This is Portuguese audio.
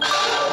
you